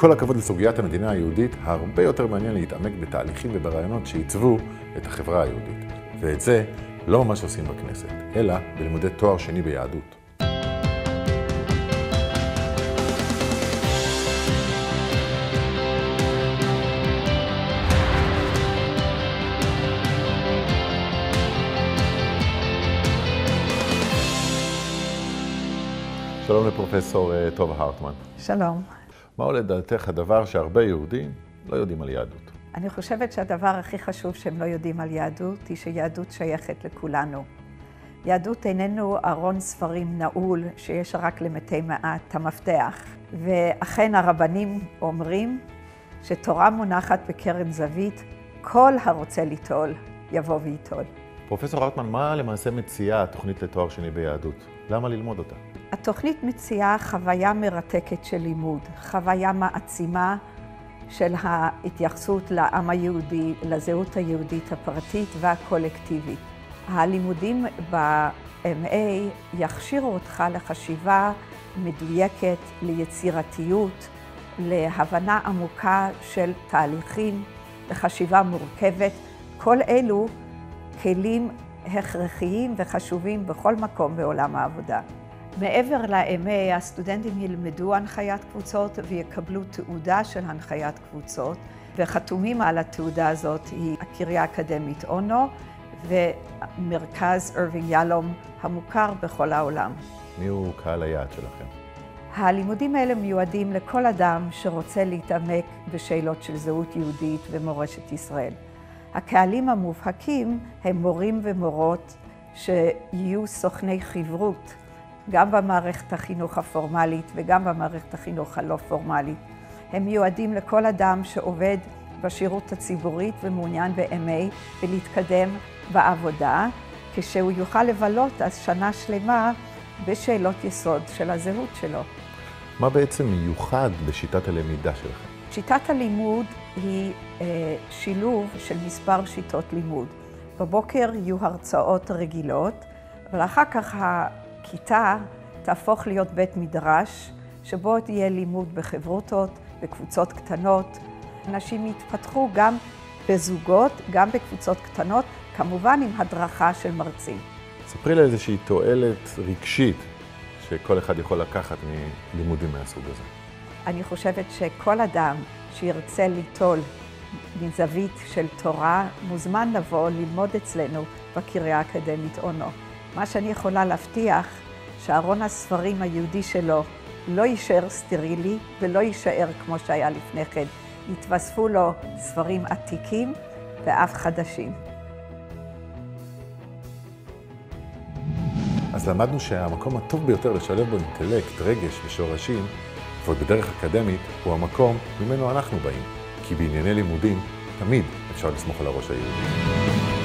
כל הכבוד לסוגיית המדינה היהודית, הרבה יותר מעניין להתעמק בתהליכים וברעיונות שעיצבו את החברה היהודית. ואת זה לא ממש עושים בכנסת, אלא בלימודי תואר שני ביהדות. שלום לפרופסור אה, טובה הרטמן. שלום. מהו לדעתך הדבר שהרבה יהודים לא יודעים על יהדות? אני חושבת שהדבר הכי חשוב שהם לא יודעים על יהדות, היא שיהדות שייכת לכולנו. יהדות איננו ארון ספרים נעול שיש רק למתי מעט המפתח. ואכן הרבנים אומרים שתורה מונחת בקרן זווית, כל הרוצה ליטול, יבוא וייטול. פרופסור הרטמן, מה למעשה מציעה התוכנית לתואר שני ביהדות? למה ללמוד אותה? התוכנית מציעה חוויה מרתקת של לימוד, חוויה מעצימה של ההתייחסות לעם היהודי, לזהות היהודית הפרטית והקולקטיבית. הלימודים ב-MA יכשירו אותך לחשיבה מדויקת, ליצירתיות, להבנה עמוקה של תהליכים, לחשיבה מורכבת. כל אלו כלים הכרחיים וחשובים בכל מקום בעולם העבודה. מעבר ל-MA, הסטודנטים ילמדו הנחיית קבוצות ויקבלו תעודה של הנחיית קבוצות, וחתומים על התעודה הזאת היא הקריה האקדמית אונו ומרכז ארווינג יהלום המוכר בכל העולם. מי הוא קהל היעד שלכם? הלימודים האלה מיועדים לכל אדם שרוצה להתעמק בשאלות של זהות יהודית ומורשת ישראל. הקהלים המובהקים הם מורים ומורות שיהיו סוכני חברות גם במערכת החינוך הפורמלית וגם במערכת החינוך הלא פורמלית. הם מיועדים לכל אדם שעובד בשירות הציבורית ומעוניין ב-MA ולהתקדם בעבודה, כשהוא יוכל לבלות אז שנה שלמה בשאלות יסוד של הזהות שלו. מה בעצם מיוחד בשיטת הלמידה שלכם? שיטת הלימוד היא אה, שילוב של מספר שיטות לימוד. בבוקר יהיו הרצאות רגילות, אבל אחר כך הכיתה תהפוך להיות בית מדרש, שבו תהיה לימוד בחברותות, בקבוצות קטנות. אנשים יתפתחו גם בזוגות, גם בקבוצות קטנות, כמובן עם הדרכה של מרצים. ספרי לי איזושהי תועלת רגשית שכל אחד יכול לקחת מלימודים מהסוג הזה. אני חושבת שכל אדם שירצה ליטול מזווית של תורה, מוזמן לבוא ללמוד אצלנו בקריה האקדמית אונו. מה שאני יכולה להבטיח, שארון הספרים היהודי שלו לא יישאר סטרילי ולא יישאר כמו שהיה לפני כן. יתווספו לו ספרים עתיקים ואף חדשים. אז למדנו שהמקום הטוב ביותר לשלב בו אינטלקט, רגש ושורשים, ועוד בדרך אקדמית, הוא המקום ממנו אנחנו באים. כי בענייני לימודים, תמיד אפשר לסמוך על הראש היהודי.